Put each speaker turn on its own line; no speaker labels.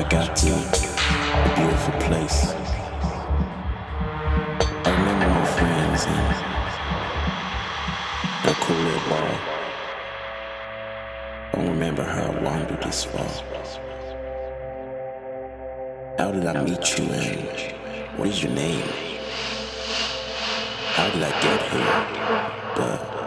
I got to a beautiful place. I remember my friends and the cool little bar. I don't remember how I wandered this far. How did I meet you and what is your name? How did I get here? But